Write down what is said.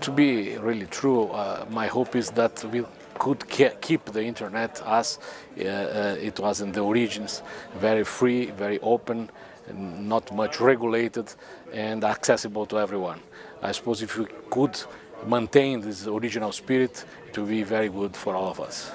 To be really true, uh, my hope is that we could keep the internet as uh, uh, it was in the origins, very free, very open, not much regulated and accessible to everyone. I suppose if we could maintain this original spirit, it would be very good for all of us.